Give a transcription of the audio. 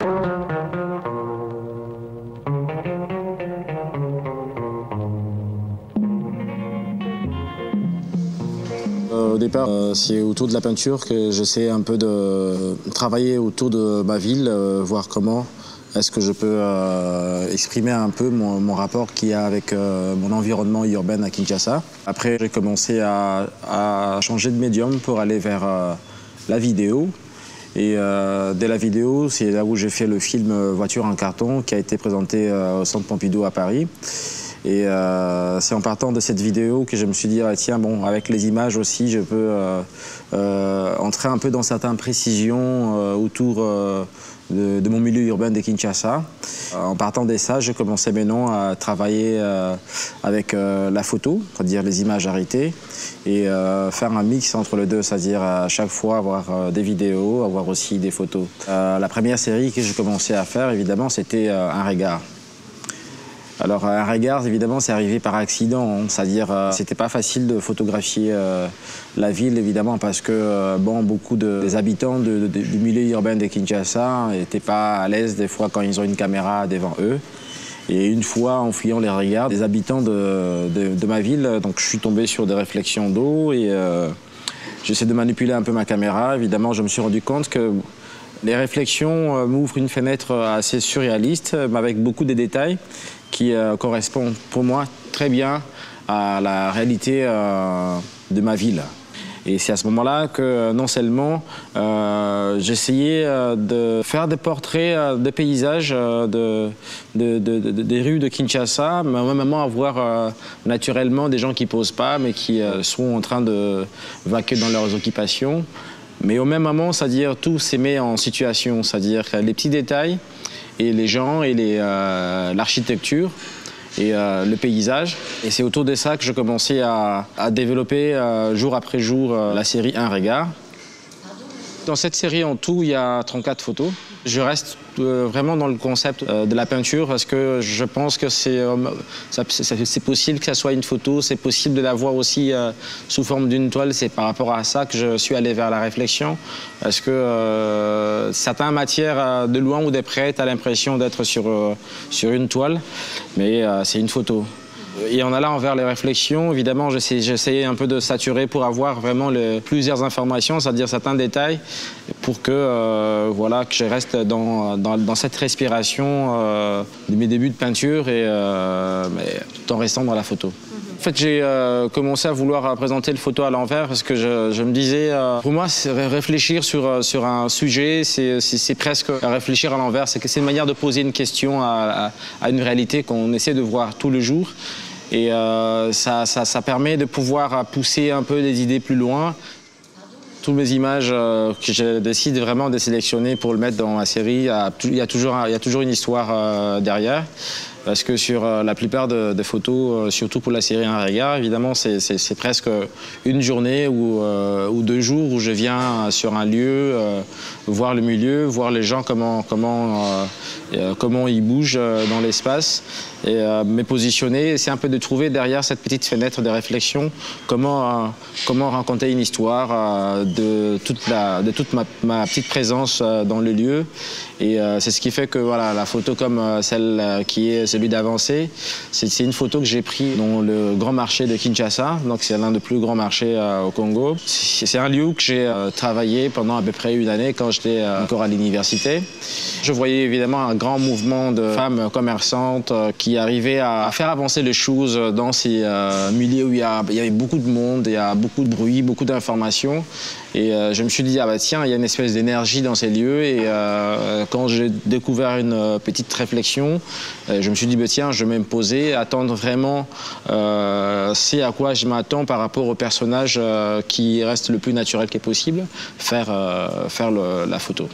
Euh, au départ, euh, c'est autour de la peinture que j'essaie un peu de travailler autour de ma ville, euh, voir comment est-ce que je peux exprimer un peu mon, rapport qu'il y a avec mon environnement urbain à Kinshasa. Après, j'ai commencé à, à, changer de médium pour aller vers la vidéo. Et dès la vidéo, c'est là où j'ai fait le film Voiture en carton qui a été présenté au Centre Pompidou à Paris. Et euh, c'est en partant de cette vidéo que je me suis dit, ah, tiens, bon, avec les images aussi, je peux euh, euh, entrer un peu dans certaines précisions autour de, mon milieu urbain de Kinshasa. En partant de ça, j'ai commencé maintenant à travailler avec la photo, c'est-à-dire les images arrêtées, et faire un mix entre les deux, c'est-à-dire à chaque fois avoir des vidéos, avoir aussi des photos. la première série que j'ai commencé à faire, évidemment, c'était Un regard. Alors un regard, évidemment, c'est arrivé par accident, hein. c'est-à-dire euh, c'était pas facile de photographier euh, la ville, évidemment, parce que euh, bon, beaucoup de, des habitants du milieu urbain de Kinshasa n'étaient pas à l'aise des fois quand ils ont une caméra devant eux. Et une fois, en fuyant les regards des habitants de, de ma ville, donc je suis tombé sur des réflexions d'eau et j'essaie de manipuler un peu ma caméra. Évidemment, je me suis rendu compte que les réflexions m'ouvrent une fenêtre assez surréaliste, avec beaucoup de détails qui euh, correspond pour moi très bien à la réalité euh, de ma ville. Et c'est à ce moment-là que non seulement euh, j'essayais de faire des portraits de paysages de, des rues de Kinshasa, mais en même temps avoir naturellement des gens qui posent pas, mais qui sont en train de vaquer dans leurs occupations. Mais au même moment, c'est-à-dire tout s'est mis en situation, c'est-à-dire les petits détails et les gens et euh, l'architecture et euh, le paysage. Et c'est autour de ça que je commençais à, développer euh, jour après jour la série Un regard. Dans cette série en tout, il y a 34 photos. Je reste vraiment dans le concept euh, de la peinture parce que je pense que c'est euh, possible que ça soit une photo, c'est possible de la voir aussi sous forme d'une toile. C'est par rapport à ça que je suis allé vers la réflexion parce que certaines matières de loin ou de près, tu as l'impression d'être sur, sur une toile, mais c'est une photo. Et en allant vers les réflexions, évidemment, j'essayais un peu de saturer pour avoir vraiment plusieurs informations, c'est-à-dire certains détails, pour que, euh, voilà, que je reste dans, cette respiration euh, de mes débuts de peinture, et, euh, tout en restant dans la photo. En fait, j'ai commencé à vouloir présenter le photo à l'envers parce que je, me disais, pour moi, réfléchir sur, sur un sujet, c'est presque réfléchir à l'envers. C'est une manière de poser une question à, à une réalité qu'on essaie de voir tout le jour. Et euh, ça, permet de pouvoir pousser un peu des idées plus loin. Toutes mes images euh, que je décide vraiment de sélectionner pour le mettre dans ma série, il y a toujours, il y a toujours une histoire euh, derrière. Parce que sur la plupart des photos, surtout pour la série Un regard, évidemment, c'est presque une journée ou, ou, deux jours où je viens sur un lieu, voir le milieu, voir les gens, comment, ils bougent dans l'espace et euh, me positionner. C'est un peu de trouver derrière cette petite fenêtre de réflexion comment, euh, raconter une histoire euh, de toute, toute ma, petite présence dans le lieu. Et c'est ce qui fait que voilà, la photo comme celle qui est d'avancée, c'est une photo que j'ai prise dans le grand marché de Kinshasa. Donc c'est l'un des plus grands marchés au Congo. C'est un lieu que j'ai travaillé pendant à peu près une année quand j'étais encore à l'université. Je voyais évidemment un grand mouvement de femmes commerçantes qui arrivait à faire avancer les choses dans ces euh, milieux où il y, avait beaucoup de monde, il y a beaucoup de bruit, beaucoup d'informations. Et euh, je me suis dit, ah bah tiens, il y a une espèce d'énergie dans ces lieux. Et euh, quand j'ai découvert une petite réflexion, je me suis dit, bah tiens, je vais me poser, attendre vraiment c'est à quoi je m'attends par rapport au personnage qui reste le plus naturel qui est possible, faire, faire la photo.